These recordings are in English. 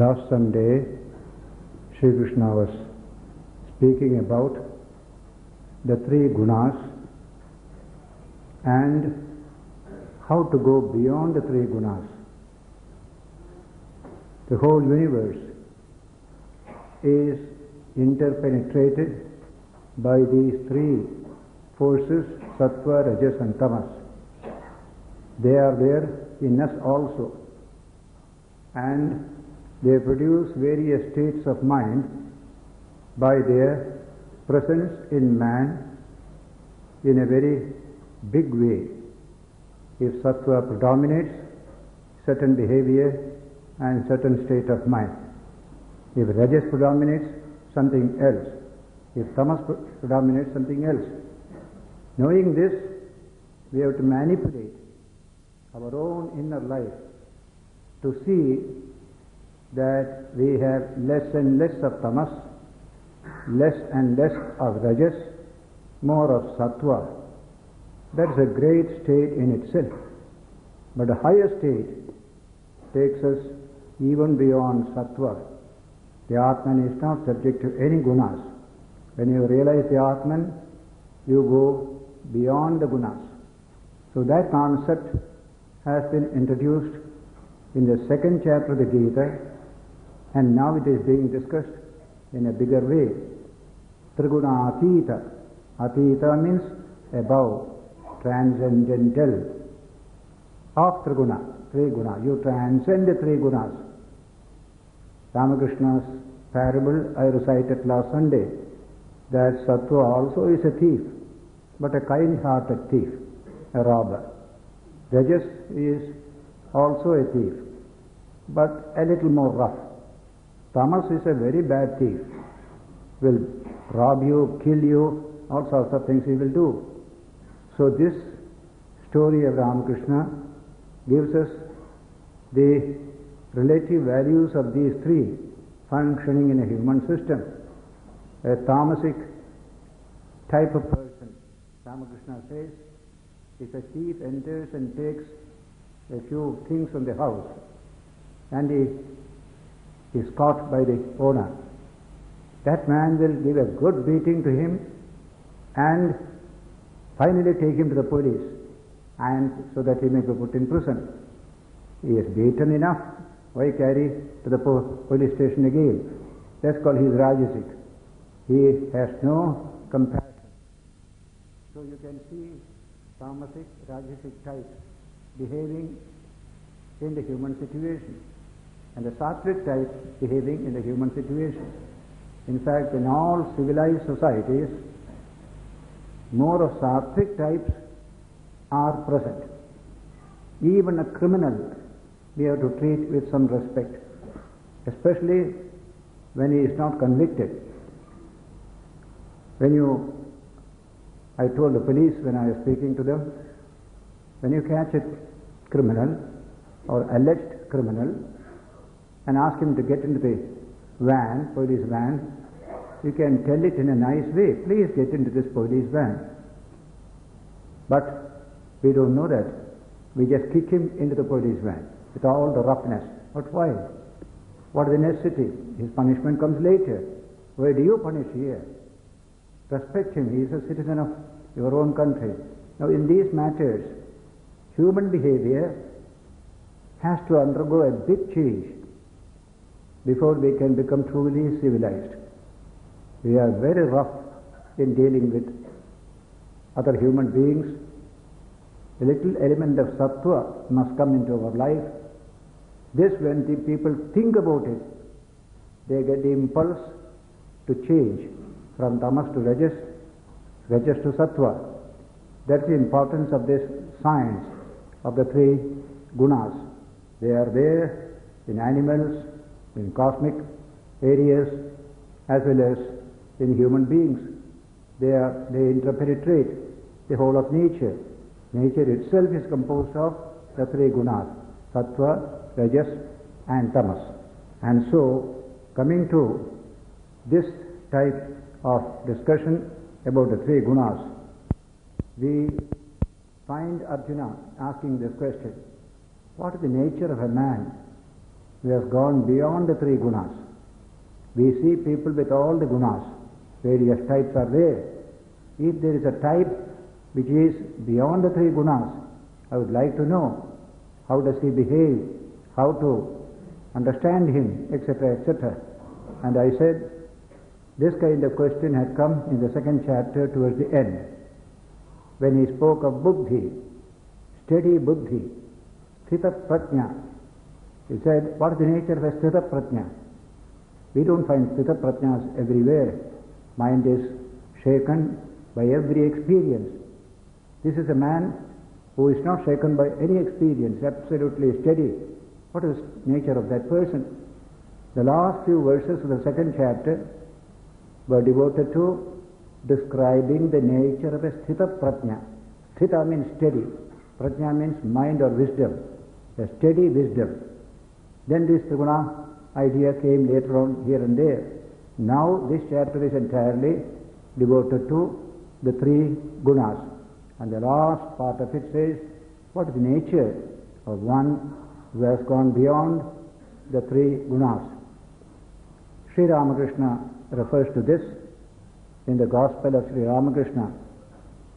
Last Sunday, Sri Krishna was speaking about the three gunas and how to go beyond the three gunas. The whole universe is interpenetrated by these three forces, sattva, rajas and tamas. They are there in us also. And they produce various states of mind by their presence in man in a very big way. If sattva predominates, certain behavior and certain state of mind. If rajas predominates, something else. If tamas predominates, something else. Knowing this, we have to manipulate our own inner life to see that we have less and less of tamas, less and less of rajas, more of sattva. That is a great state in itself. But the higher state takes us even beyond sattva. The Atman is not subject to any gunas. When you realize the Atman, you go beyond the gunas. So that concept has been introduced in the second chapter of the Gita and now it is being discussed in a bigger way. Triguna Atita. Atita means above, transcendental. Of Triguna, three guna. You transcend the three gunas. Ramakrishna's parable I recited last Sunday that Sattva also is a thief, but a kind-hearted thief, a robber. Rajas is also a thief, but a little more rough. Tamas is a very bad thief, will rob you, kill you, all sorts of things he will do. So this story of Ramakrishna gives us the relative values of these three functioning in a human system. A tamasic type of person, Ramakrishna says, if a thief enters and takes a few things from the house and he is caught by the owner, that man will give a good beating to him and finally take him to the police and so that he may be put in prison. He is beaten enough, why carry to the police station again? That's called his rajasic. He has no compassion. So you can see tamasic, rajasic type behaving in the human situation and the sattvic type behaving in the human situation. In fact, in all civilized societies, more of sattvic types are present. Even a criminal we have to treat with some respect, especially when he is not convicted. When you, I told the police when I was speaking to them, when you catch a criminal or alleged criminal and ask him to get into the van, police van, you can tell it in a nice way. Please get into this police van. But we don't know that. We just kick him into the police van with all the roughness. But why? What is the necessity? His punishment comes later. Why do you punish here? Respect him. He is a citizen of your own country. Now, in these matters, human behavior has to undergo a big change before we can become truly civilized. We are very rough in dealing with other human beings. A little element of sattva must come into our life. This, when the people think about it, they get the impulse to change from tamas to rajas, rajas to sattva. That's the importance of this science of the three gunas. They are there in animals, in cosmic areas, as well as in human beings. They, are, they interpenetrate the whole of nature. Nature itself is composed of the three gunas, sattva, rajas and tamas. And so, coming to this type of discussion about the three gunas, we find Arjuna asking this question, what is the nature of a man? Who has gone beyond the three gunas. We see people with all the gunas. Various types are there. If there is a type which is beyond the three gunas, I would like to know how does he behave, how to understand him, etc., etc. And I said, this kind of question had come in the second chapter towards the end, when he spoke of buddhi, steady buddhi, sthita prajna. He said, what is the nature of a sthita prajna? We don't find sthita prajnas everywhere. Mind is shaken by every experience. This is a man who is not shaken by any experience, absolutely steady. What is the nature of that person? The last few verses of the second chapter were devoted to describing the nature of a sthita prajna. Sthita means steady. Prajna means mind or wisdom. A steady wisdom. Then this triguna idea came later on here and there. Now this chapter is entirely devoted to the three gunas. And the last part of it says, what is the nature of one who has gone beyond the three gunas? Sri Ramakrishna refers to this in the Gospel of Sri Ramakrishna.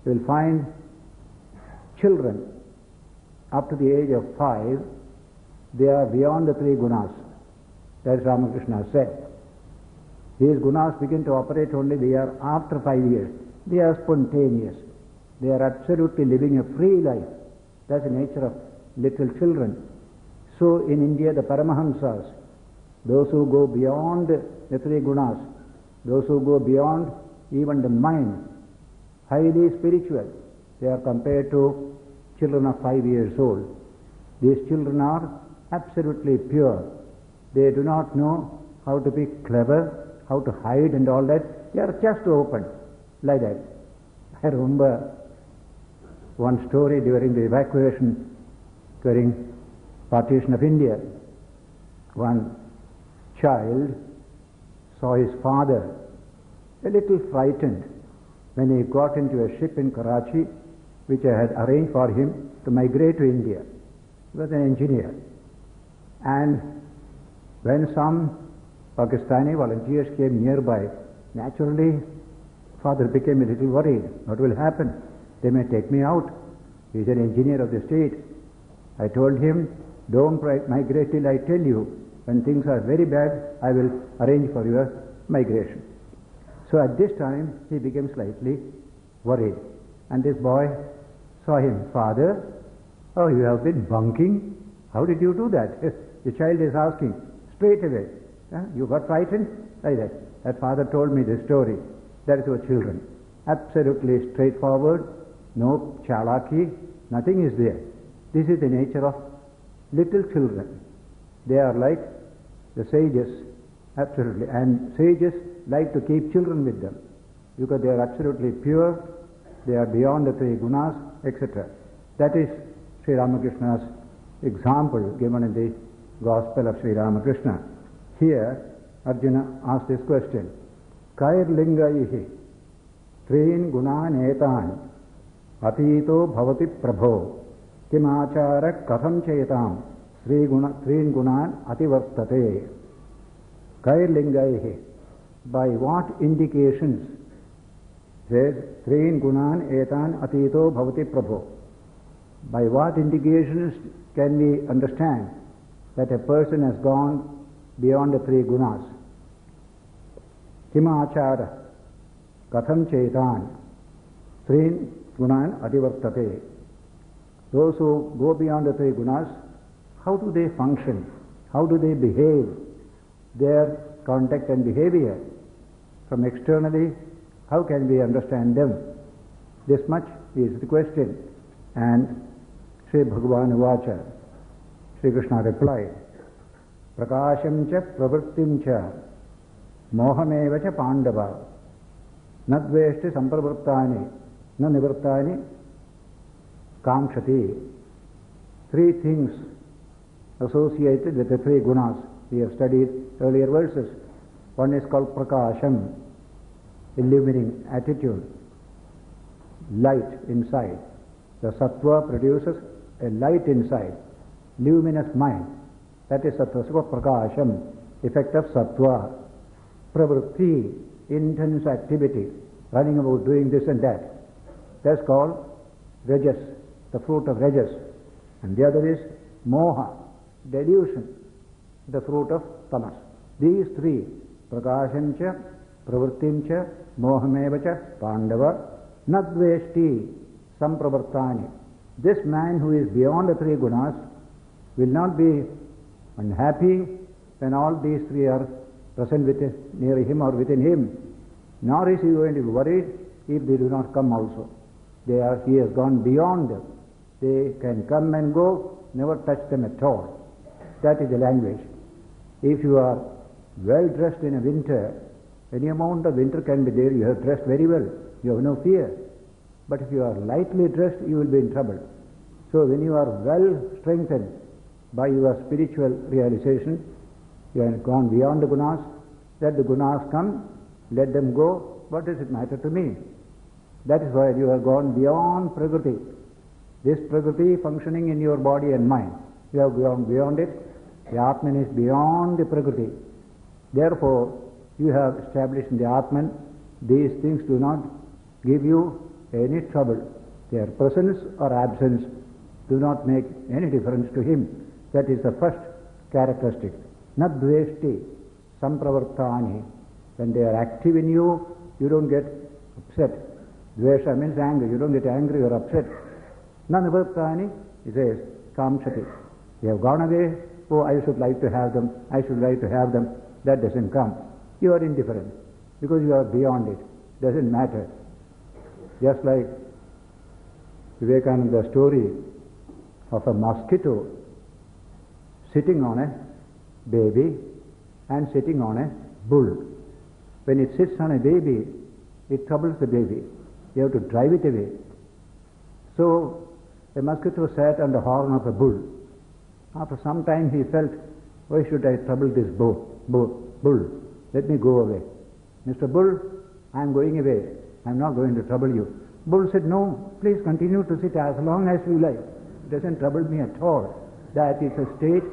You will find children up to the age of five, they are beyond the three gunas. Is Ramakrishna said. These gunas begin to operate only they are after five years. They are spontaneous. They are absolutely living a free life. That's the nature of little children. So in India, the Paramahamsas, those who go beyond the three gunas, those who go beyond even the mind, highly spiritual, they are compared to children of five years old. These children are absolutely pure. They do not know how to be clever, how to hide and all that. They are just open, like that. I remember one story during the evacuation, during partition of India. One child saw his father a little frightened when he got into a ship in Karachi which I had arranged for him to migrate to India. He was an engineer. And when some Pakistani volunteers came nearby, naturally father became a little worried. What will happen? They may take me out. He's an engineer of the state. I told him, don't migrate till I tell you. When things are very bad, I will arrange for your migration. So at this time, he became slightly worried. And this boy saw him, Father, oh, you have been bunking? How did you do that? the child is asking straight away. You got frightened? Like that. That father told me this story. That is our children. Absolutely straightforward, no chalaki, nothing is there. This is the nature of little children. They are like the sages, absolutely. And sages like to keep children with them because they are absolutely pure, they are beyond the three gunas, etc. That is Sri Ramakrishna's example given in the Gospel of Sri Ramakrishna. Here, Arjuna asked this question Kair Kairlingaihi त्रीन् गुणान् एतान् अतीतो भवति प्रभो किमाचार कथं चेतां श्रीगुण त्रीन् गुणान् अतिवर्तते कैर्लिङ्गैः by what indications says त्रीन् गुणान् एतान् अतीतो भवति प्रभो by what indications can we understand that a person has gone beyond the three gunas. Kimachara katham chetan three gunan adivartate. Those who go beyond the three gunas, how do they function? How do they behave? Their conduct and behavior from externally, how can we understand them? This much is the question. And Sri Bhagavan Vacha. Shri Krishna reply. प्रकाशं च प्रवृत्ति मोहमेव च पांडव न द्वेष्टि संप्रवृत्ता न निवृत्ता कांक्षति three things associated with three gunas we have studied earlier verses one is called prakasham illuminating attitude light inside the sattva produces a light inside luminous mind. That is sattva. Prakasham, effect of sattva. Pravritti, intense activity, running about doing this and that. That's called rajas, the fruit of rajas. And the other is moha, delusion, the fruit of tamas. These three, prakasham cha, pravrittim cha, mohameva cha, pandava, nadveshti, sampravartani. This man who is beyond the three gunas will not be unhappy when all these three are present within, near him or within him. Nor is he going to be worried if they do not come also. They are, he has gone beyond them. They can come and go, never touch them at all. That is the language. If you are well dressed in a winter, any amount of winter can be there, you have dressed very well, you have no fear. But if you are lightly dressed, you will be in trouble. So when you are well strengthened by your spiritual realization, you have gone beyond the gunas, let the gunas come, let them go, what does it matter to me? That is why you have gone beyond Prakriti. This Prakriti functioning in your body and mind. You have gone beyond it. The Atman is beyond the Prakriti. Therefore, you have established in the Atman, these things do not give you any trouble. Their presence or absence do not make any difference to him. That is the first characteristic. Nadveshti, sampravartani. When they are active in you, you don't get upset. Dvesha means anger. You don't get angry or upset. Nanavartani, he says, kamshati. They have gone away. Oh, I should like to have them. I should like to have them. That doesn't come. You are indifferent because you are beyond it. Doesn't matter. Just like Vivekananda's story of a mosquito sitting on a baby and sitting on a bull. When it sits on a baby, it troubles the baby. You have to drive it away. So a mosquito sat on the horn of a bull. After some time he felt, why should I trouble this bull? bull? bull? Let me go away. Mr. Bull, I am going away. I am not going to trouble you. Bull said, no, please continue to sit as long as you like. It doesn't trouble me at all. That is a state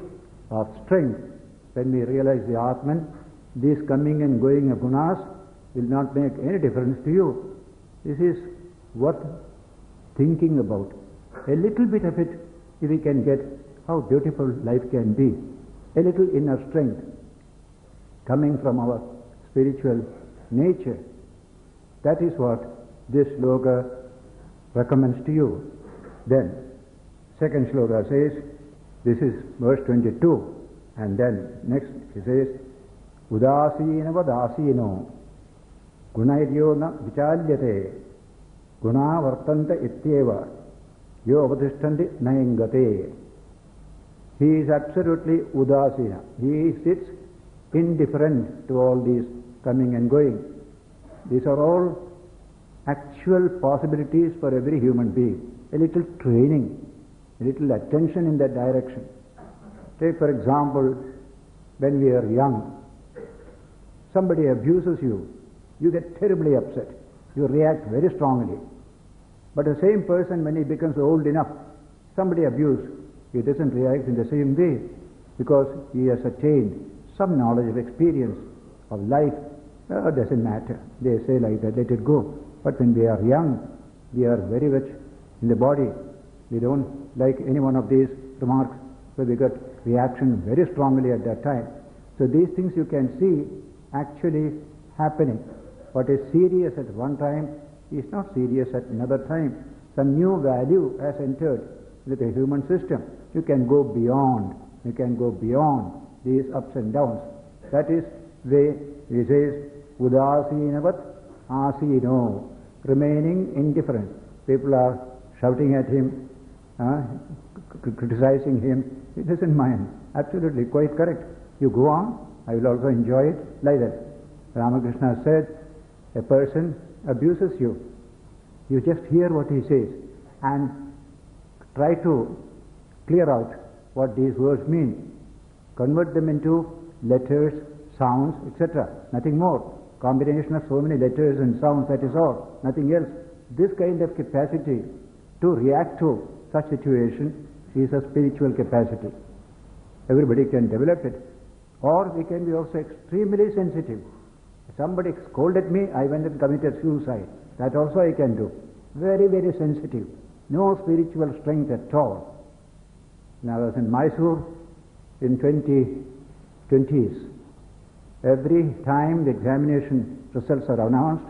of strength. When we realize the Atman, this coming and going of gunas will not make any difference to you. This is worth thinking about. A little bit of it, if we can get, how beautiful life can be. A little inner strength coming from our spiritual nature. That is what this sloka recommends to you. Then, second sloka says, this is verse 22. And then next he says, Udaseenavadasino Gunairyo na vichalyate Guna vartanta ityeva Yo avadishtanti nayangate He is absolutely udasina. He sits indifferent to all these coming and going. These are all actual possibilities for every human being. A little training little attention in that direction. Take for example, when we are young, somebody abuses you, you get terribly upset. You react very strongly. But the same person, when he becomes old enough, somebody abused, he doesn't react in the same way because he has attained some knowledge of experience of life. Uh, it doesn't matter. They say like that, let it go. But when we are young, we are very much in the body. We don't like any one of these remarks, so we got reaction very strongly at that time. So these things you can see actually happening. What is serious at one time is not serious at another time. Some new value has entered into the human system. You can go beyond. You can go beyond these ups and downs. That is the way he says udasinavat asino, remaining indifferent. People are shouting at him, uh, criticizing him. He doesn't mind. Absolutely, quite correct. You go on, I will also enjoy it like that. Ramakrishna said, a person abuses you. You just hear what he says and try to clear out what these words mean. Convert them into letters, sounds, etc. Nothing more. Combination of so many letters and sounds, that is all. Nothing else. This kind of capacity to react to such situation is a spiritual capacity. Everybody can develop it. Or we can be also extremely sensitive. Somebody scolded me, I went and committed suicide. That also I can do. Very, very sensitive. No spiritual strength at all. When I was in Mysore in 2020s, every time the examination results are announced,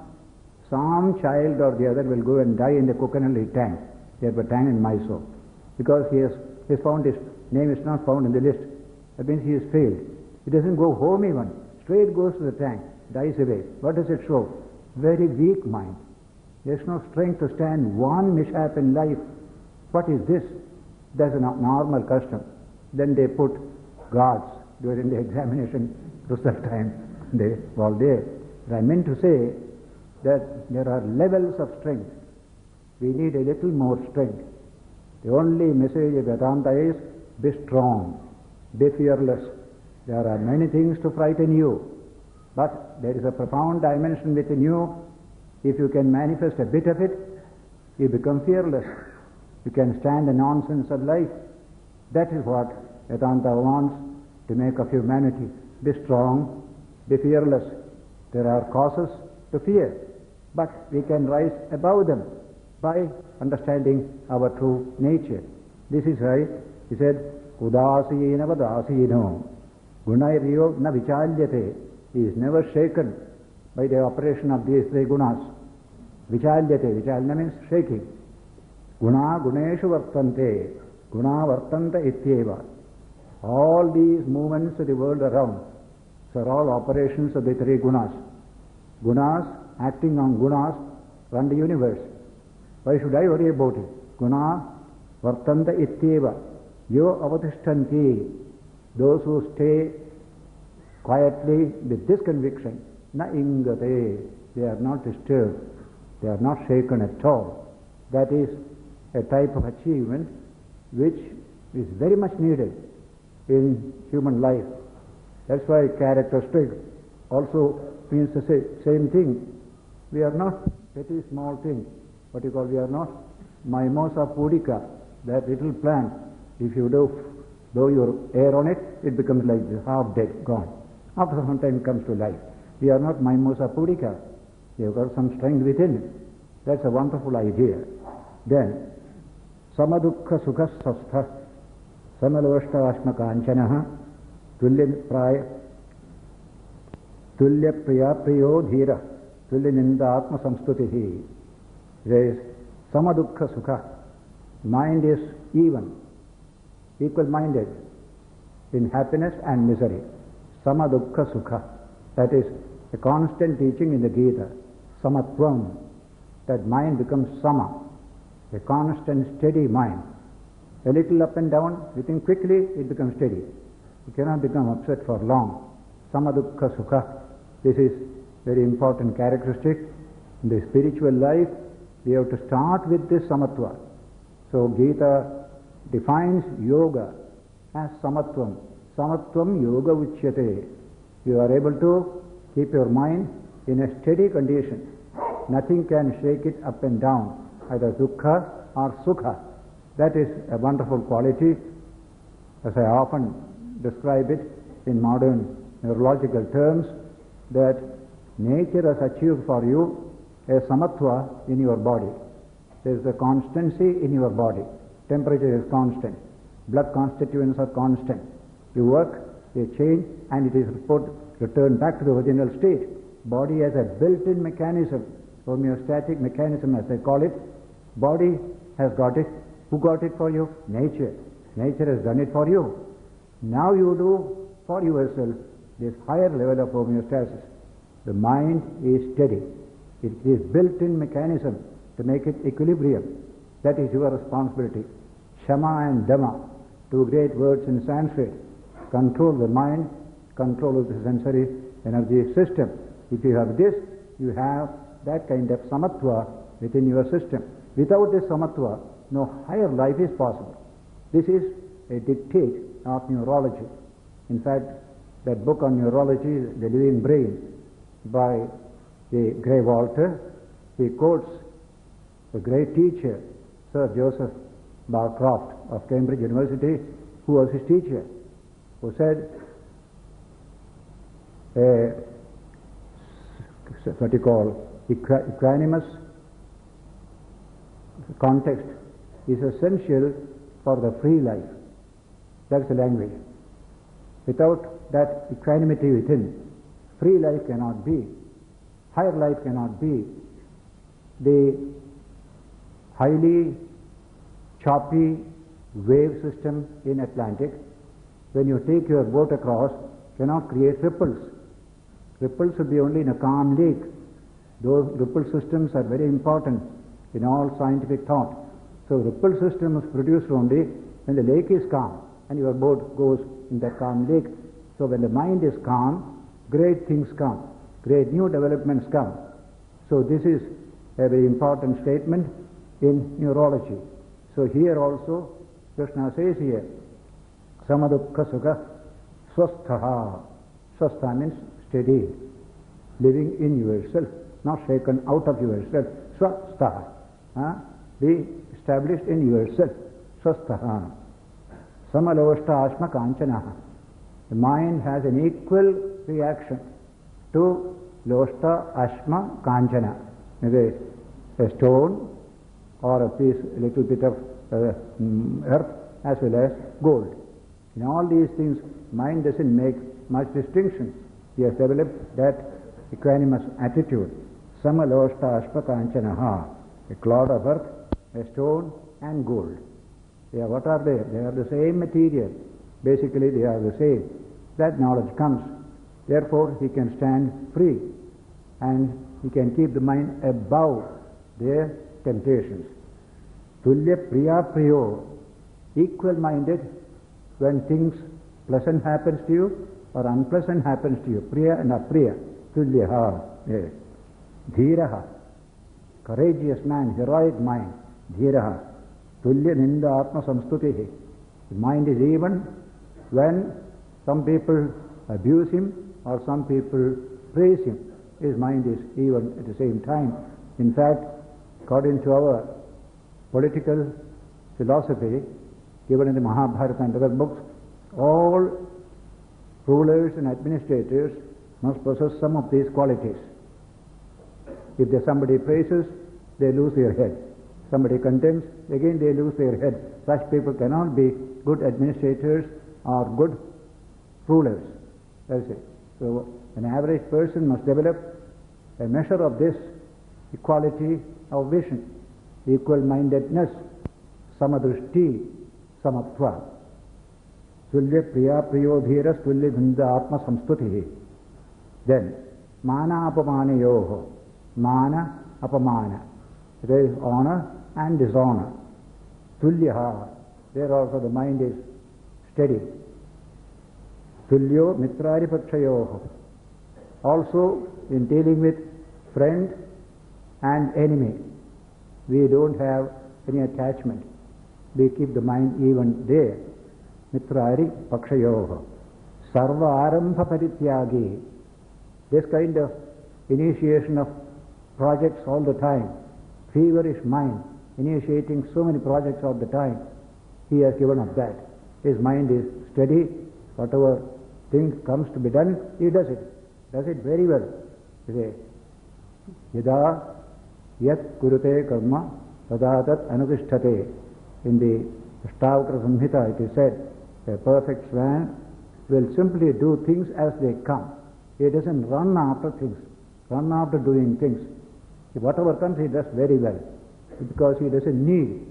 some child or the other will go and die in the Kukanali tank. Tank in Mysore. Because he has, he has found his name is not found in the list. That means he has failed. He doesn't go home even. Straight goes to the tank, dies away. What does it show? Very weak mind. There's no strength to stand one mishap in life. What is this? That's a normal custom. Then they put guards during the examination result time. They all there. But I meant to say that there are levels of strength. We need a little more strength. The only message of Vedanta is be strong, be fearless. There are many things to frighten you, but there is a profound dimension within you. If you can manifest a bit of it, you become fearless. You can stand the nonsense of life. That is what Vedanta wants to make of humanity. Be strong, be fearless. There are causes to fear, but we can rise above them by understanding our true nature. This is why he said, Udasina vadasino. Gunairyo na. He is never shaken by the operation of these three gunas. Vichalyate. Vichalya means shaking. Guna guneshu vartante. Guna vartanta ityeva. All these movements of the world around are all operations of the three gunas. Gunas acting on gunas run the universe. Why should I worry about it? Guna vartanta ityeva. Yo avadishtanti. Those who stay quietly with this conviction, na ingate. They are not disturbed. They are not shaken at all. That is a type of achievement which is very much needed in human life. That's why characteristic also means the same thing. We are not petty small thing. What you call we are not mimosa pudica, that little plant. If you do throw your air on it, it becomes like this, half dead, gone. After some time it comes to life. We are not mimosa pudica. We have got some strength within it. That's a wonderful idea. Then, samadukha sukha sastha tulya priya priyo dhira tulya ninda atma samstutihi. There is samadukha sukha. Mind is even, equal minded in happiness and misery. Samadukha sukha. That is a constant teaching in the Gita. Samatvam. That mind becomes sama. A constant steady mind. A little up and down, within quickly it becomes steady. You cannot become upset for long. Samadukha sukha. This is very important characteristic. In the spiritual life, we have to start with this samatva. So Gita defines yoga as samatvam. Samatvam yoga uchyate. You are able to keep your mind in a steady condition. Nothing can shake it up and down, either dukkha or sukha. That is a wonderful quality. As I often describe it in modern neurological terms, that nature has achieved for you a samatva in your body. There is a constancy in your body. Temperature is constant. Blood constituents are constant. You work, they change, and it is report, returned back to the original state. Body has a built-in mechanism, homeostatic mechanism as they call it. Body has got it. Who got it for you? Nature. Nature has done it for you. Now you do for yourself this higher level of homeostasis. The mind is steady. It is built-in mechanism to make it equilibrium. That is your responsibility. Shama and Dama, two great words in Sanskrit, control the mind, control of the sensory energy system. If you have this, you have that kind of samatva within your system. Without this samatva, no higher life is possible. This is a dictate of neurology. In fact, that book on neurology, The Living Brain, by the Grey Walter, he quotes the great teacher, Sir Joseph Barcroft of Cambridge University, who was his teacher. who said, a, what you call equanimous context is essential for the free life. That's the language. Without that equanimity within, free life cannot be, higher life cannot be. The highly choppy wave system in Atlantic, when you take your boat across, cannot create ripples. Ripples should be only in a calm lake. Those ripple systems are very important in all scientific thought. So ripple system is produced only when the lake is calm and your boat goes in that calm lake. So when the mind is calm, great things come, great new developments come. So this is a very important statement in neurology. So here also Krishna says here, Samadukha Sukha Swasthaha. Swastha means steady, living in yourself, not shaken out of yourself. Swastha. Huh? Be established in yourself. Swastha. Samaloshta Ashma Kanchana. The mind has an equal reaction to Loshta Ashma Kanchana. Maybe a stone or a piece, a little bit of uh, mm, earth as well as gold. In all these things, mind doesn't make much distinction. He has developed that equanimous attitude. Samaloshta ashpakanchanaha, a clod of earth, a stone and gold. Yeah, what are they? They are the same material. Basically, they are the same. That knowledge comes. Therefore, he can stand free and he can keep the mind above their temptations. Tulya priya priyo, equal minded when things pleasant happens to you or unpleasant happens to you. Priya and apriya. Tulyaha. Yes. Dhiraha. Courageous man, heroic mind. Dhiraha. Tulya ninda atma samstutihi. The mind is even when some people abuse him or some people praise him. His mind is even at the same time. In fact, according to our political philosophy given in the Mahabharata and other books, all rulers and administrators must possess some of these qualities. If somebody praises, they lose their head. Somebody condemns, again they lose their head. Such people cannot be good administrators or good rulers. That's it. So an average person must develop a measure of this equality of vision, equal-mindedness, samadrishti, samatva. Tulya priya priyo dhiras tulya dhinda atma samstuti. Then, mana apamanayoho. Mana apamana. There is honor and dishonor. Tulyaha. There also the mind is steady. Tulyo mitrari pakshayoho. Also, in dealing with friend and enemy, we don't have any attachment. We keep the mind even there. Mitrari pakshayoho. Sarva arambha parityagi. This kind of initiation of projects all the time, feverish mind, initiating so many projects all the time, he has given up that. His mind is steady, whatever thing comes to be done, he does it. Does it very well. He says, Yada yat kurute karma tada tat anutishtate. In the Ashtavakra Samhita it is said, a perfect man will simply do things as they come. He doesn't run after things, run after doing things. Whatever comes he does very well because he doesn't need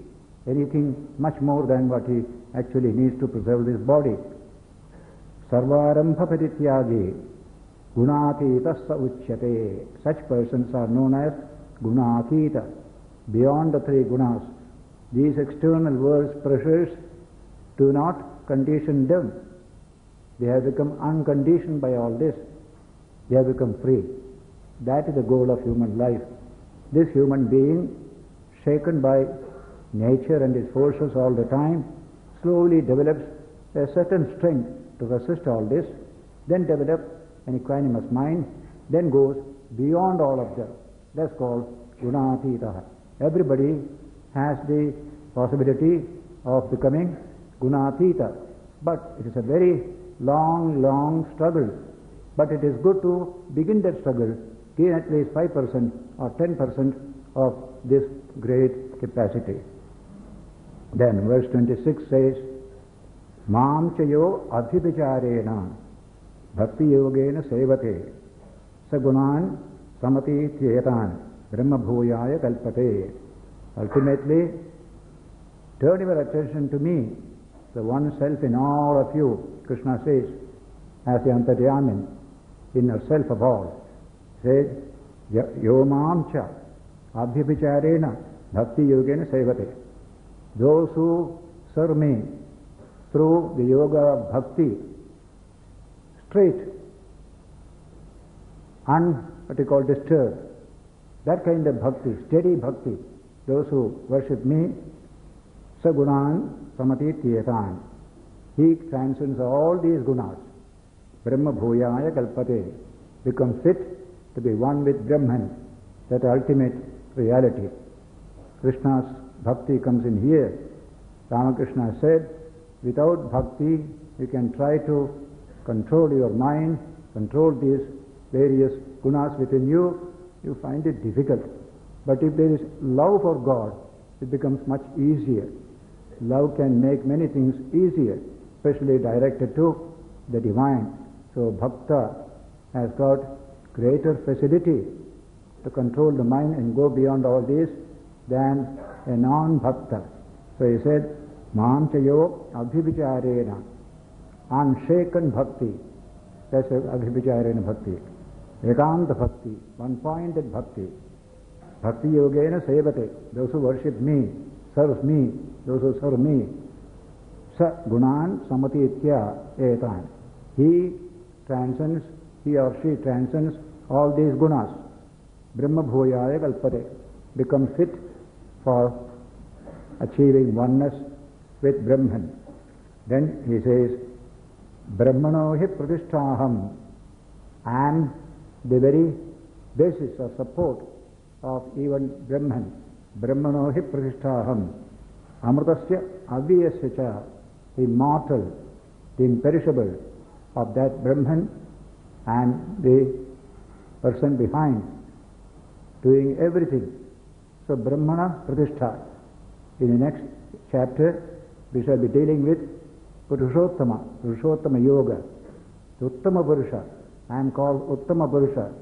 anything much more than what he actually needs to preserve this body. Sarvarambha parityagi gunatita sa uchyate. Such persons are known as gunatita, beyond the three gunas. These external world's pressures do not condition them. They have become unconditioned by all this. They have become free. That is the goal of human life. This human being, shaken by nature and its forces all the time, slowly develops a certain strength to resist all this, then develops an equanimous mind, then goes beyond all of them. That's called gunatita. Everybody has the possibility of becoming gunatita, but it is a very long, long struggle. But it is good to begin that struggle, gain at least 5% or 10% of this great capacity. Then verse 26 says, Chayo adhibicharena bhakti yogena sevate sagunan samati tyetan brahma bhuyaya kalpate. Ultimately, turn your attention to me, the one self in all of you, Krishna says, as the Antaryamin, inner self of all, says, Yo mam cha abhyabhicharena bhakti yogena sevate. Those who serve me through the yoga of bhakti, straight, un, what you call disturbed, that kind of bhakti, steady bhakti, those who worship me, sagunan samatityetan. He transcends all these gunas. Brahma bhuyaya kalpate becomes fit to be one with Brahman, that ultimate reality. Krishna's bhakti comes in here. Ramakrishna said, without bhakti, you can try to control your mind, control these various gunas within you, you find it difficult. But if there is love for God, it becomes much easier. Love can make many things easier, especially directed to the divine. So bhakta has got greater facility to control the mind and go beyond all this than a non-bhakta. So he said, मांचयो अभिविचारेण। आंशेकन भक्ति। जैसे अभिविचारेण भक्ति। एकांत भक्ति। One pointed भक्ति। भक्ति योगे न सेवते दोसु वर्षित मी सर्व मी दोसु सर्व मी स गुणान समति इत्या एतान। ही ट्रांसेंड्स ही और she transcends all these gunas ब्रह्म भूयाय कल्पते। Become fit for achieving oneness with Brahman. Then he says, Brahmano hi pratishtaham. I am the very basis or support of even Brahman. Brahmano hi pratishtaham. Amritasya avyasya the immortal, the imperishable of that Brahman and the person behind doing everything. So Brahmana Pratishtha. In the next chapter, we shall be dealing with Purushottama, Purushottama Yoga, the Uttama Purusha. I am called Uttama Purusha,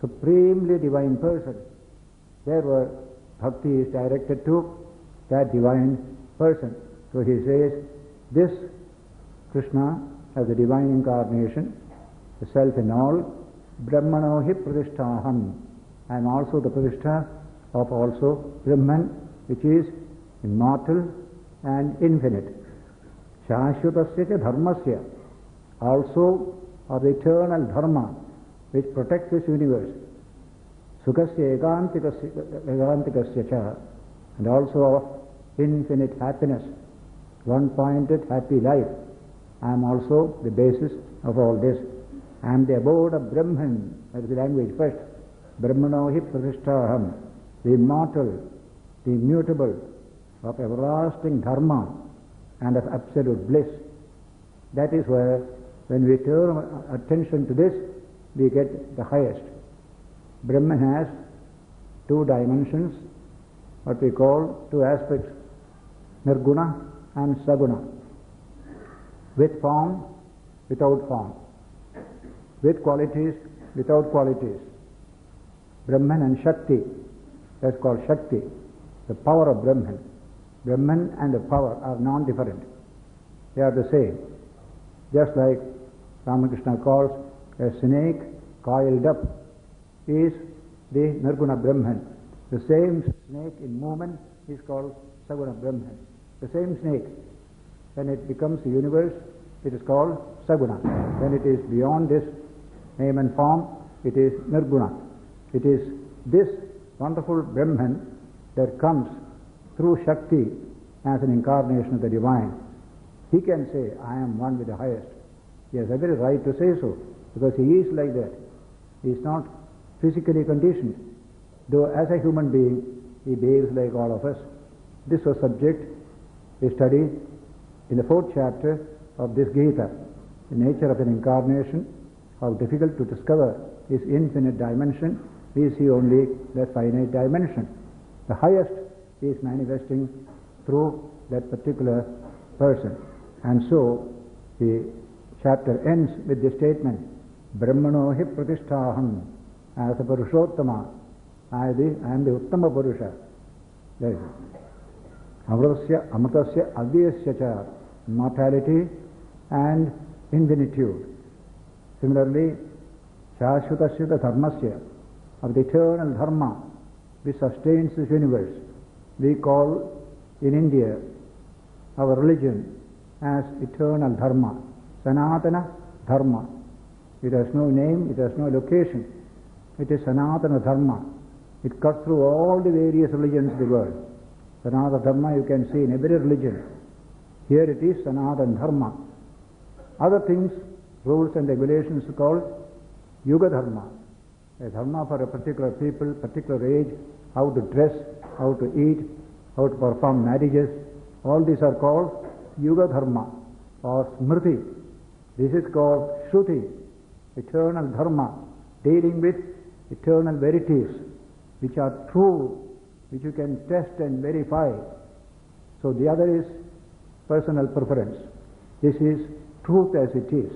supremely divine person. Therefore, bhakti is directed to that divine person. So he says, this Krishna as a divine incarnation, the self in all, Brahmano hi pratishtaham. I am also the pratishtha of also Brahman, which is immortal and infinite. Shashvatasya dharmasya, also of the eternal dharma, which protects this universe. Sukasya ekantikasya cha, and also of infinite happiness, one-pointed happy life. I am also the basis of all this. I am the abode of Brahman, that is the language first. Brahmano hi pratishtaham, the immortal, the immutable, of everlasting dharma and of absolute bliss. That is where, when we turn attention to this, we get the highest. Brahman has two dimensions, what we call two aspects, nirguna and saguna. With form, without form. With qualities, without qualities. Brahman and Shakti, that's called Shakti, the power of Brahman. Brahman and the power are non-different. They are the same. Just like Ramakrishna calls a snake coiled up is the Nirguna Brahman. The same snake in movement is called Saguna Brahman. The same snake. When it becomes the universe, it is called Saguna. When it is beyond this name and form, it is Nirguna. It is this wonderful Brahman that comes through Shakti as an incarnation of the divine. He can say, I am one with the highest. He has every right to say so, because he is like that. He is not physically conditioned. Though as a human being, he behaves like all of us. This was subject we studied in the fourth chapter of this Gita. the nature of an incarnation, how difficult to discover his infinite dimension, we see only that finite dimension. The highest is manifesting through that particular person. And so the chapter ends with the statement, Brahmano hi pratisthaham, as a Purushottama, I, am the Uttama Purusha. There is it. Avyayasya cha, mortality and infinitude. Similarly, Shashvatasya Dharmasya, of the eternal Dharma which sustains this universe, we call in India our religion as eternal Dharma, Sanatana Dharma. It has no name, it has no location. It is Sanatana Dharma. It cuts through all the various religions of the world. Sanatana Dharma you can see in every religion. Here it is Sanatana Dharma. Other things, rules and regulations called Yuga Dharma. A dharma for a particular people, particular age, how to dress, how to eat, how to perform marriages. All these are called Yuga Dharma or Smriti. This is called Shruti, eternal Dharma, dealing with eternal verities which are true, which you can test and verify. So the other is personal preference. This is truth as it is.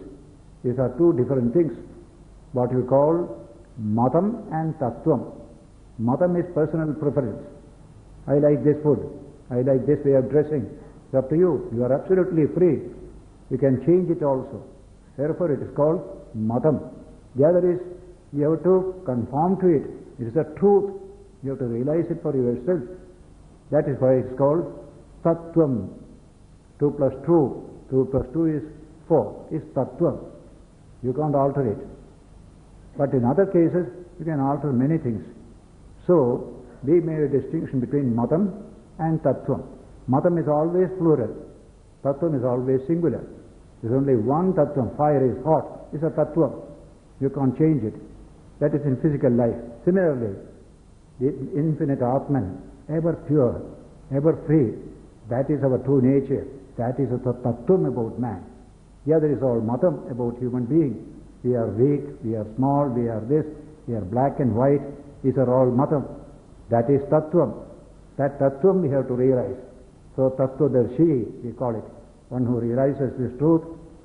These are two different things. What you call matam and tattvam. Matam is personal preference. I like this food. I like this way of dressing. It's up to you. You are absolutely free. You can change it also. Therefore it is called matam. The other is you have to conform to it. It is a truth. You have to realize it for yourself. That is why it's called tattvam. 2 plus 2. 2 plus 2 is 4. Is tattvam. You can't alter it. But in other cases, you can alter many things. So, we made a distinction between matam and tattvam. Matam is always plural. Tattvam is always singular. There is only one tattvam. Fire is hot. It's a tattvam. You can't change it. That is in physical life. Similarly, the infinite Atman, ever pure, ever free, that is our true nature. That is a tattvam about man. The other is all matam about human being. We are weak, we are small, we are this, we are black and white. These are all matam. That is tattvam. That tattvam we have to realize. So tattvadarshi, we call it. One who realizes this truth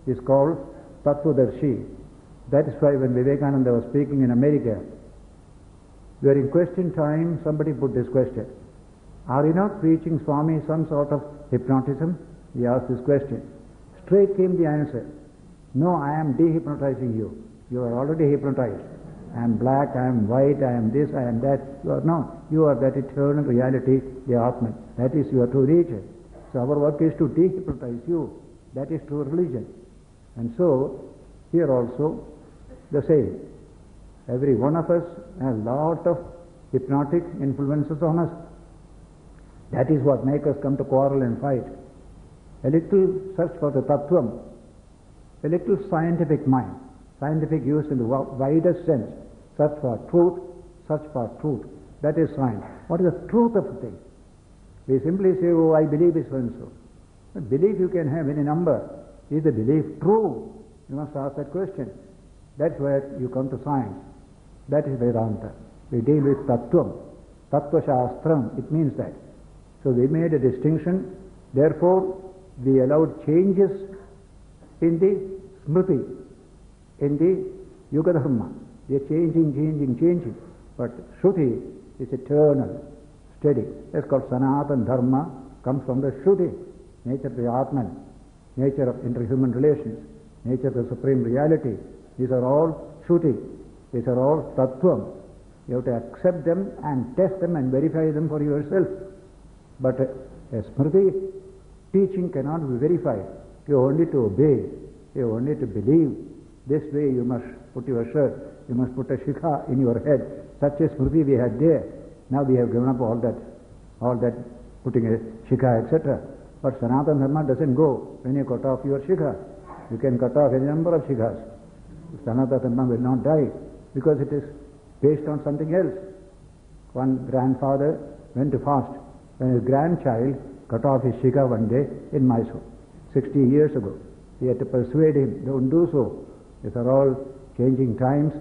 is called tattvadarshi. That is why when Vivekananda was speaking in America, during question time, somebody put this question. Are you not preaching Swami some sort of hypnotism? He asked this question. Straight came the answer. No, I am dehypnotizing you. You are already hypnotized. I am black, I am white, I am this, I am that. You are not. You are that eternal reality, the Atman. That is your true nature. So our work is to dehypnotize you. That is true religion. And so, here also, the same. Every one of us has a lot of hypnotic influences on us. That is what makes us come to quarrel and fight. A little search for the tattvam, a little scientific mind, scientific use in the widest sense, search for truth, search for truth. That is science. What is the truth of a thing? We simply say, oh, I believe is so and so. But belief you can have any number. Is the belief true? You must ask that question. That's where you come to science. That is Vedanta. We deal with Tattvam. Tattva Shastram, it means that. So we made a distinction. Therefore, we allowed changes in the Smriti, in the Yuga Dharma. They are changing, changing, changing. But Shruti is eternal, steady. That's called Sanatan Dharma, comes from the Shruti, nature of the Atman, nature of interhuman relations, nature of the supreme reality. These are all Shruti. These are all Tattvam. You have to accept them and test them and verify them for yourself. But a, a Smriti teaching cannot be verified. You only to obey. You only to believe. This way you must put your shirt. You must put a shikha in your head. Such a Smriti we had there. Now we have given up all that, all that putting a shikha, etc. But Sanatana Dharma doesn't go when you cut off your shikha. You can cut off any number of shikhas. Sanatana Dharma will not die because it is based on something else. One grandfather went to fast when his grandchild cut off his shikha one day in Mysore, 60 years ago. He had to persuade him, don't do so. These are all changing times.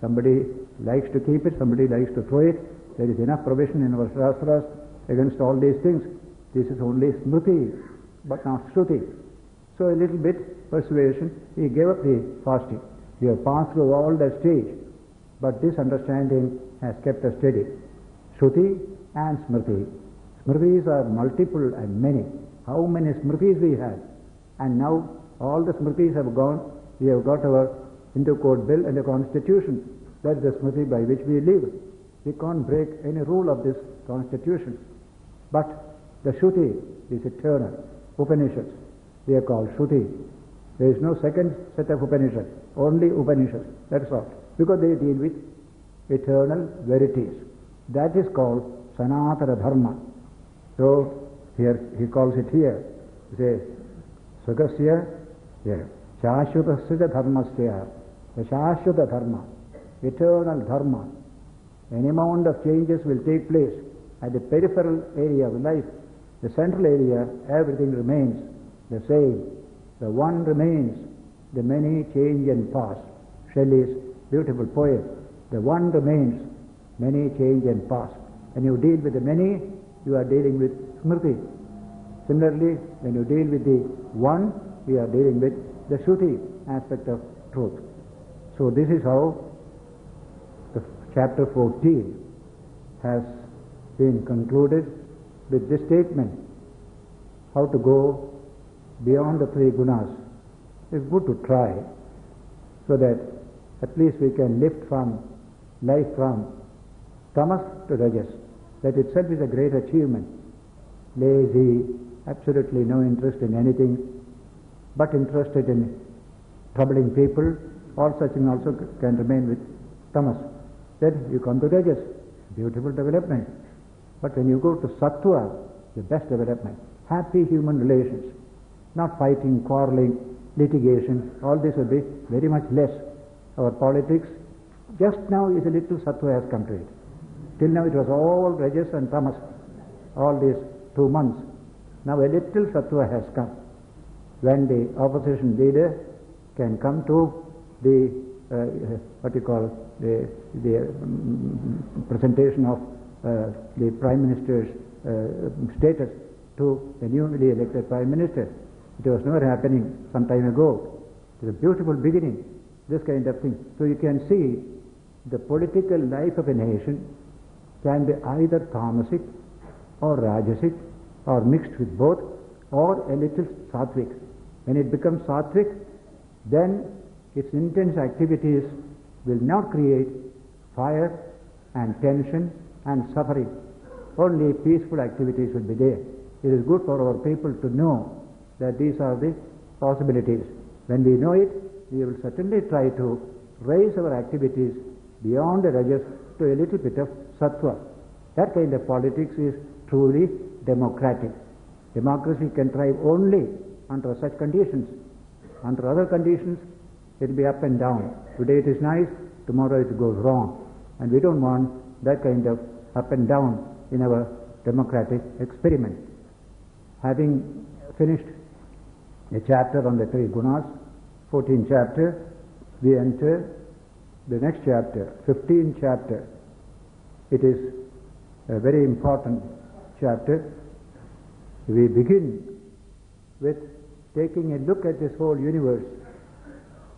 Somebody likes to keep it, somebody likes to throw it. There is enough provision in our Shastras against all these things. This is only Smriti, but not Shruti. So a little bit persuasion, he gave up the fasting. We have passed through all that stage, but this understanding has kept us steady. Shruti and Smriti. Smritis are multiple and many. How many Smritis we had? And now all the Smritis have gone. We have got our Hindu code bill and a constitution. That's the Smriti by which we live. We can't break any rule of this constitution. But the Shruti is eternal. Upanishads, they are called Shruti. There is no second set of Upanishads, only Upanishads. That's all. Because they deal with eternal verities. That is called Sanatana Dharma. So here he calls it here. He says, Sukhasya, here, Shashvatasya Dharmasya, the Shashvata Dharma, eternal Dharma. Any amount of changes will take place at the peripheral area of life. The central area, everything remains the same. The one remains, the many change and pass. Shelley's beautiful poem. The one remains, many change and pass. When you deal with the many, you are dealing with Smriti. Similarly, when you deal with the one, we are dealing with the Shruti aspect of truth. So this is how the chapter 14 has been concluded with this statement. How to go beyond the three gunas. It's good to try so that at least we can lift from life from tamas to rajas. That itself is a great achievement. Lazy, absolutely no interest in anything, but interested in troubling people. All such things also can remain with tamas. Then you come to rajas, beautiful development. But when you go to sattva, the best development, happy human relations, not fighting, quarreling, litigation, all this will be very much less. Our politics just now is a little sattva has come to it. Till now it was all rajas and tamas, all these two months. Now a little sattva has come. When the opposition leader can come to the, uh, what you call, the, the um, presentation of uh, the Prime Minister's uh, status to the newly elected Prime Minister. It was never happening some time ago. It is a beautiful beginning, this kind of thing. So you can see the political life of a nation can be either tamasic or rajasic or mixed with both or a little sattvic. When it becomes sattvic, then its intense activities will not create fire and tension and suffering. Only peaceful activities will be there. It is good for our people to know that these are the possibilities. When we know it, we will certainly try to raise our activities beyond the rajas to a little bit of sattva. That kind of politics is truly democratic. Democracy can thrive only under such conditions. Under other conditions, it will be up and down. Today it is nice, tomorrow it goes wrong. And we don't want that kind of up and down in our democratic experiment. Having finished a chapter on the three gunas, 14th chapter, we enter the next chapter, 15th chapter. It is a very important chapter. We begin with taking a look at this whole universe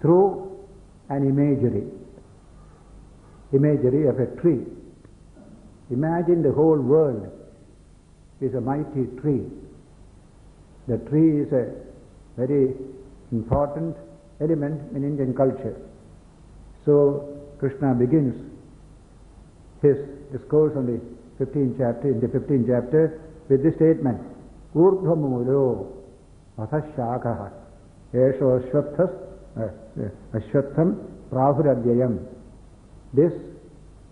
through an imagery, imagery of a tree. Imagine the whole world is a mighty tree. The tree is a very important element in Indian culture. So Krishna begins his discourse on the 15th chapter, in the 15th chapter, with this statement, Urdhvamulo athashakaha esho ashwathas ashwatham prahuradhyayam. This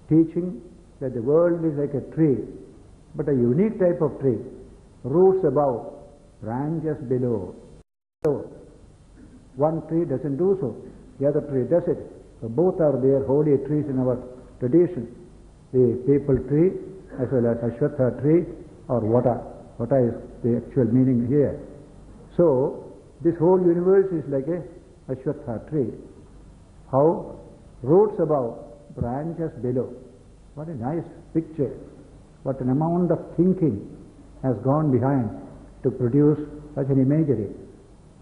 teaching that the world is like a tree, but a unique type of tree, roots above, branches below. So, one tree doesn't do so, the other tree does it. So both are there holy trees in our tradition. The people tree as well as Ashwatha tree or Vata. Vata is the actual meaning here. So, This whole universe is like a Ashwatha tree. How roots above, branches below. What a nice picture. What an amount of thinking has gone behind to produce such an imagery.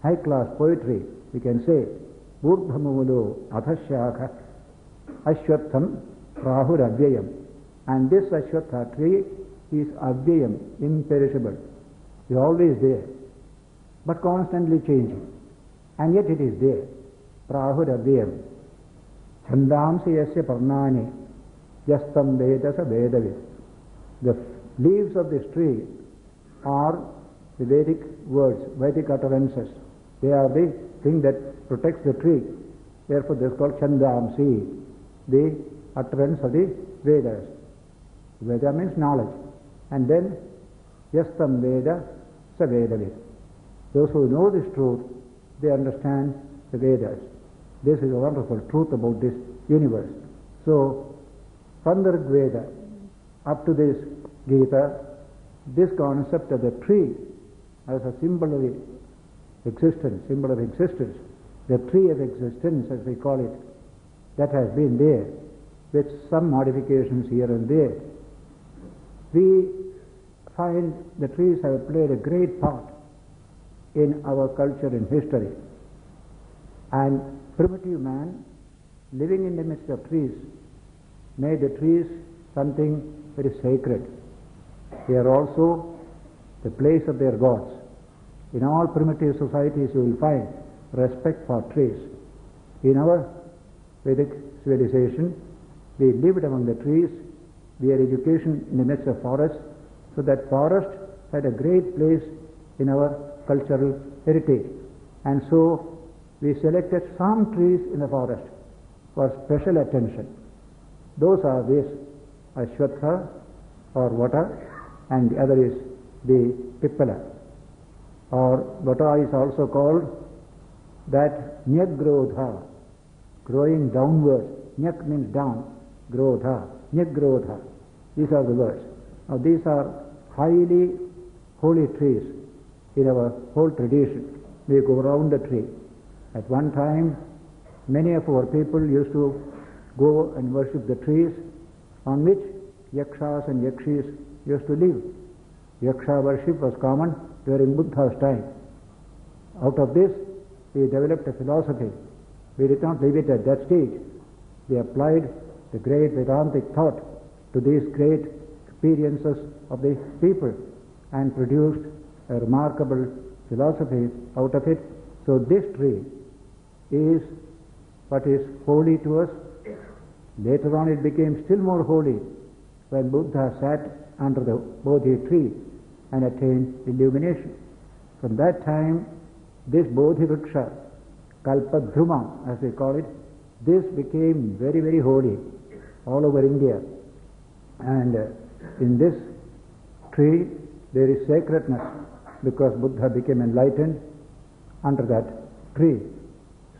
High class poetry, we can say, Urdhamulo Athashaka Ashwatham Rahur Avyayam. And this Ashwatha tree is Avyayam, imperishable. Is always there, but constantly changing. And yet it is there. Prahur Avyayam. Chandamsi Yasya Parnani Yastam Vedasa Vedavid. The leaves of this tree are the Vedic words, Vedic utterances. They are the thing that protects the tree. Therefore, this is called Chandamsi, the utterance of the Vedas. Veda means knowledge. And then, Yastam Veda Sa Vedavid. Those who know this truth, they understand the Vedas. This is a wonderful truth about this universe. So, from the Veda up to this Gita, this concept of the tree as a symbol of existence, symbol of existence, the tree of existence as we call it, that has been there with some modifications here and there. We find the trees have played a great part in our culture and history. And primitive man, living in the midst of trees, made the trees something very sacred. They are also the place of their gods. In all primitive societies you will find respect for trees. In our Vedic civilization, we lived among the trees, had education in the midst of forests, so that forest had a great place in our cultural heritage. And so we selected some trees in the forest for special attention. Those are these Ashwatha or Vata and the other is the Pippala. Or Vata is also called that Nyagrodha, growing downwards. Nyak means down, Grodha, Nyagrodha. These are the words. Now these are highly holy trees in our whole tradition. We go around the tree. At one time, many of our people used to go and worship the trees on which yakshas and yakshis used to live. Yaksha worship was common during Buddha's time. Out of this, we developed a philosophy. We did not leave it at that stage. We applied the great Vedantic thought to these great experiences of the people and produced a remarkable philosophy out of it. So this tree is what is holy to us. Later on it became still more holy when Buddha sat under the Bodhi tree and attained illumination. From that time, this Bodhi Vriksha, Kalpadhruma as we call it, this became very, very holy all over India. And uh, in this tree, there is sacredness because Buddha became enlightened under that tree.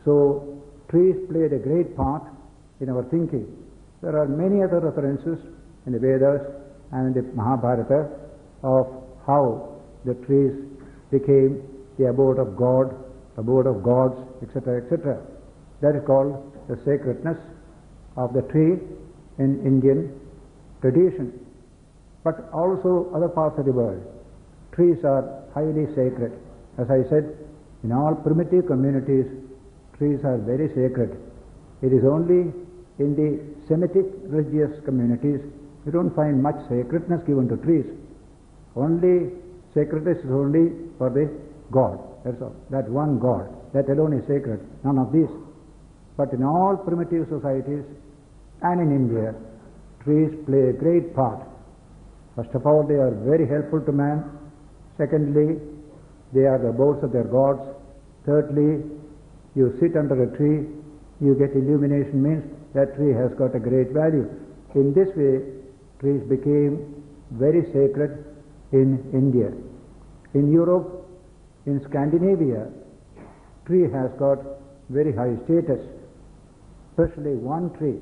So, trees played a great part in our thinking. There are many other references in the Vedas and in the Mahabharata of how the trees became the abode of God, abode of gods, etc., etc. That is called the sacredness of the tree in Indian tradition. But also other parts of the world. Trees are highly sacred. As I said, in all primitive communities, trees are very sacred. It is only in the Semitic religious communities you don't find much sacredness given to trees. Only sacredness is only for the God. That's all. That one God. That alone is sacred. None of these. But in all primitive societies and in India, trees play a great part. First of all, they are very helpful to man. Secondly, they are the abodes of their gods. Thirdly, you sit under a tree, you get illumination means that tree has got a great value. In this way, trees became very sacred in India. In Europe, in Scandinavia, tree has got very high status. Especially one tree,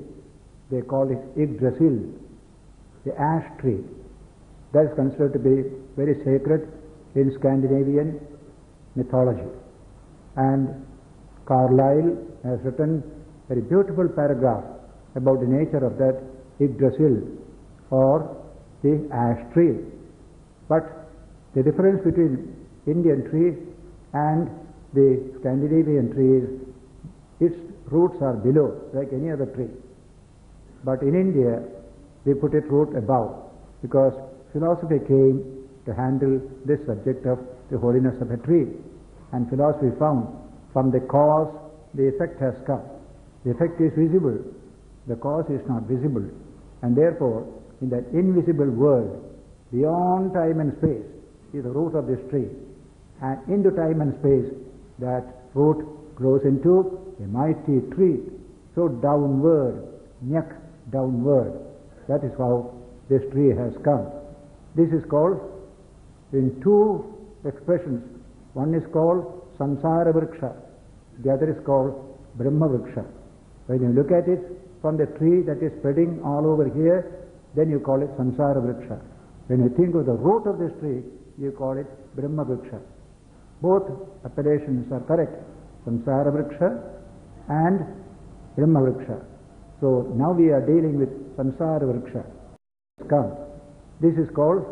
they call it Yggdrasil, the ash tree. That is considered to be very sacred in Scandinavian mythology. And Carlyle has written a very beautiful paragraph about the nature of that Yggdrasil or the ash tree. But the difference between Indian tree and the Scandinavian tree is its roots are below, like any other tree. But in India, they put it root above because philosophy came to handle this subject of the holiness of a tree. And philosophy found from the cause the effect has come. The effect is visible, the cause is not visible. And therefore, in that invisible world, beyond time and space, is the root of this tree. And into time and space, that root grows into a mighty tree. So downward, neck downward. That is how this tree has come. This is called in two expressions. One is called Samsara Vriksha, the other is called Brahma Vriksha. When you look at it from the tree that is spreading all over here, then you call it Samsara Vriksha. When you think of the root of this tree, you call it Brahma Vriksha. Both appellations are correct. Samsara Vriksha and Brahma Vriksha. So now we are dealing with Samsara Vriksha. Come. This is called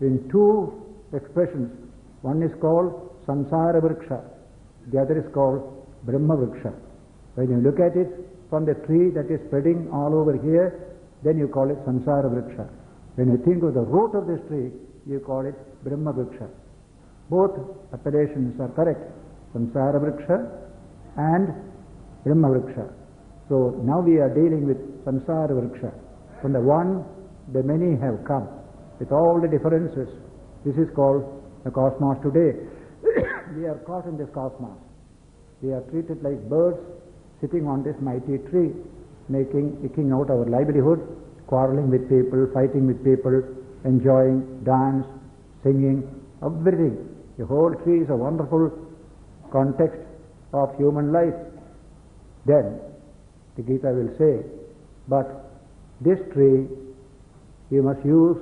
in two expressions. One is called Samsara Vriksha, the other is called Brahma Vriksha. When you look at it from the tree that is spreading all over here, then you call it Samsara Vriksha. When you think of the root of this tree, you call it Brahma Vriksha. Both appellations are correct. Samsara Vriksha and Brahma Vriksha. So now we are dealing with Samsara Vriksha. From the one, the many have come with all the differences. This is called the cosmos today. we are caught in this cosmos. We are treated like birds sitting on this mighty tree, making, eking out our livelihood, quarreling with people, fighting with people, enjoying dance, singing, everything. The whole tree is a wonderful context of human life. Then the Gita will say, but this tree you must use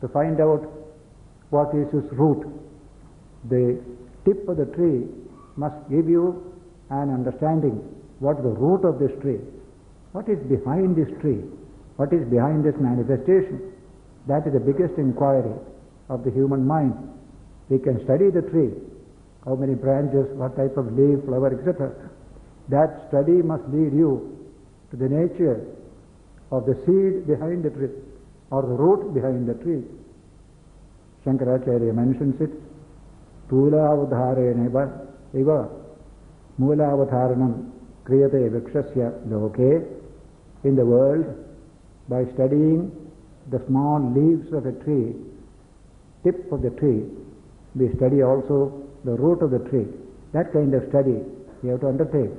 to find out what is its root. The tip of the tree must give you an understanding what the root of this tree, what is behind this tree, what is behind this manifestation. That is the biggest inquiry of the human mind. We can study the tree, how many branches, what type of leaf, flower, etc. That study must lead you to the nature of the seed behind the tree or the root behind the tree. Shankaracharya mentions it. Toolavadhareneva eva moolavadharanam kriyate vrikshasya loke in the world by studying the small leaves of a tree, tip of the tree, we study also the root of the tree. That kind of study you have to undertake.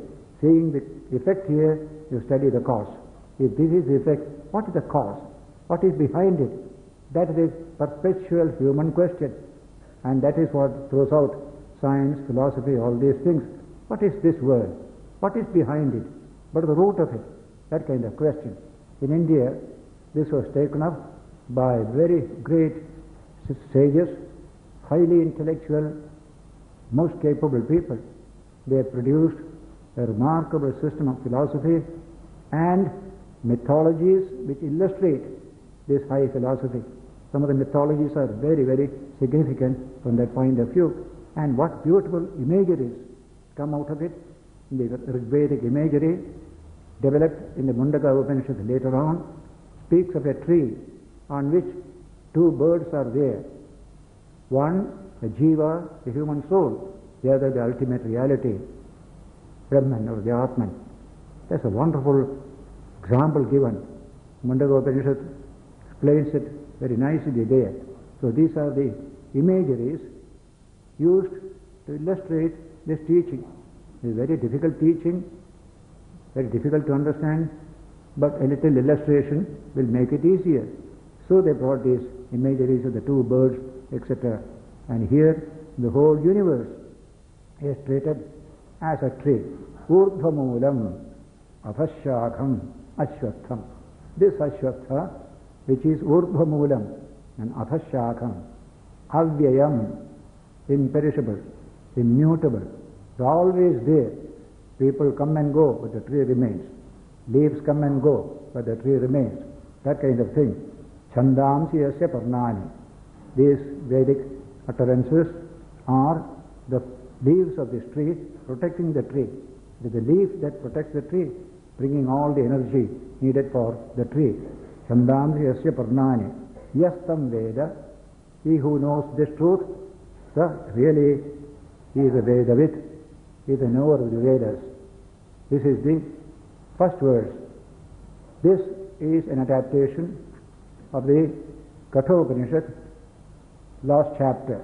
Seeing the effect here, you study the cause. If this is effect, what is the cause? What is behind it? That is a perpetual human question. And that is what throws out science, philosophy, all these things. What is this world? What is behind it? What is the root of it? That kind of question. In India, this was taken up by very great sages, highly intellectual, most capable people. They produced a remarkable system of philosophy and mythologies which illustrate this high philosophy. Some of the mythologies are very, very significant from that point of view. And what beautiful imageries come out of it. The Rigvedic imagery developed in the Mundaka Upanishad later on speaks of a tree on which two birds are there. One, the jiva, the human soul, the other, the ultimate reality, Brahman or the Atman. That's a wonderful example given. Mundaka Upanishad explains it very nicely there. So these are the imageries used to illustrate this teaching. It's a very difficult teaching, very difficult to understand, but a little illustration will make it easier. So they brought these imageries of the two birds, etc. And here the whole universe is treated as a tree. Urdhvamulam, avashakham, ashwatham. This ashwatha, which is urdhvamulam and avashakham, avyayam, imperishable, immutable, It's always there. People come and go, but the tree remains. Leaves come and go, but the tree remains. That kind of thing. Chandamsi yasya parnani. These Vedic utterances are the leaves of this tree protecting the tree. It is the leaf that protects the tree, bringing all the energy needed for the tree. Chandamsi yasya parnani. Yastam Veda. He who knows this truth, the really he is a Vedavit. He is a knower of the Vedas. This is the first verse. This is an adaptation of the Kathopanishad, last chapter.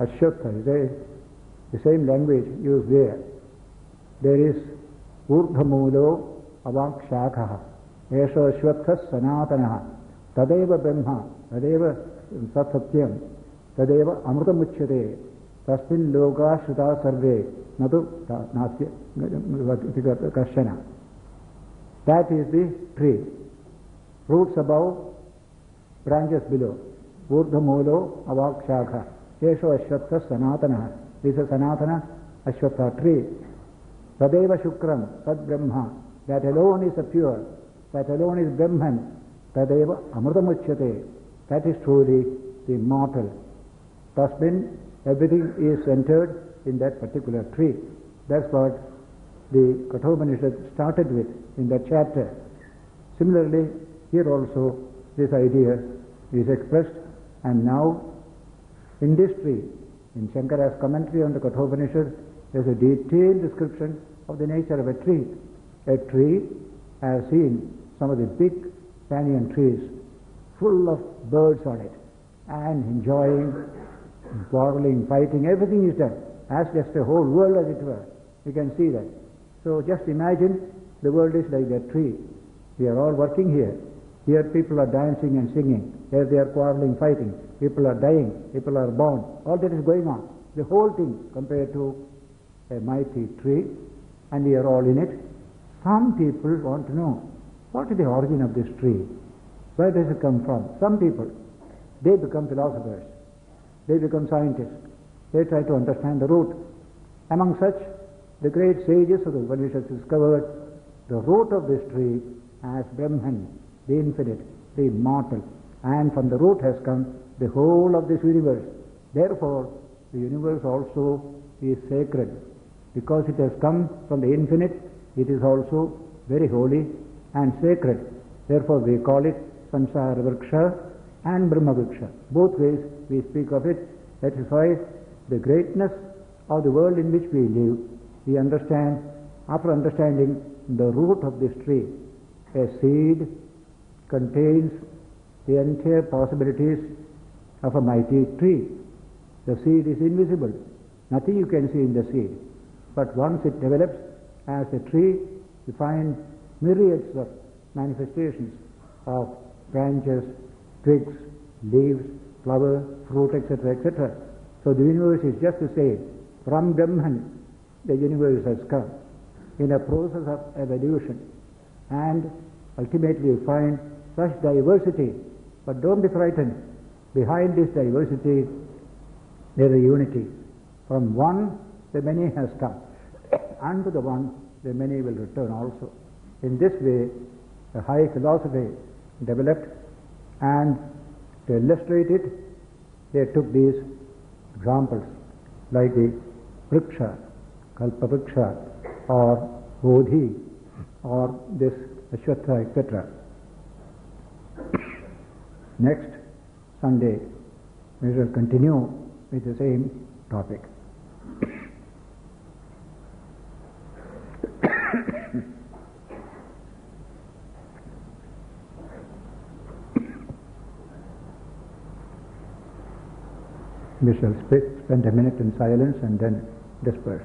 Ashwatha is a, the same language used there. There is Urdhamulo Avakshakaha, Esha Ashwatha Sanatanaha, Tadeva Brahma, Tadeva Satsatyam, Tadeva Amrutamuchyate, Tasmin Loka Shuta Sarve, Nadu Nasya Kashana. That is the tree. Roots above, branches below. Urdhamulo Avakshaka. Ashwatha Sanatana. This is Sanatana Ashwatha tree. Tadeva Shukram, Tad Brahma. That alone is a pure. That alone is Brahman. Tadeva Amrutamuchyate. That is truly the immortal. Tasmin, everything is centered in that particular tree. That's what the Kathopanishad started with in that chapter. Similarly, here also this idea is expressed and now in this tree, in Shankara's commentary on the Kathopanishad, there's a detailed description of the nature of a tree. A tree, I have seen some of the big banyan trees full of birds on it and enjoying, quarreling, fighting, everything is done as just a whole world as it were. You can see that. So just imagine the world is like that tree. We are all working here. Here people are dancing and singing. Here they are quarreling, fighting. People are dying. People are born. All that is going on. The whole thing compared to a mighty tree and we are all in it. Some people want to know what is the origin of this tree? Where does it come from? Some people, they become philosophers. They become scientists. They try to understand the root. Among such, the great sages of the Upanishads discovered the root of this tree as Brahman, the infinite, the immortal. And from the root has come the whole of this universe. Therefore, the universe also is sacred. Because it has come from the infinite, it is also very holy and sacred. Therefore, we call it Samsara Vriksha and Brahma Vriksha. Both ways we speak of it. That is why the greatness of the world in which we live, we understand, after understanding the root of this tree, a seed contains the entire possibilities of a mighty tree. The seed is invisible. Nothing you can see in the seed. But once it develops as a tree, you find myriads of manifestations of branches, twigs, leaves, flower, fruit, etc., etc. So the universe is just the same. From Brahman, the universe has come in a process of evolution. And ultimately you find such diversity. But don't be frightened. Behind this diversity, there is unity. From one, the many has come. And to the one, the many will return also. In this way, the high philosophy developed and to illustrate it, they took these examples like the Vriksha, Kalpa Vriksha or Bodhi or this Ashwatha, etc. Next Sunday, we shall continue with the same topic. we shall spend a minute in silence and then disperse.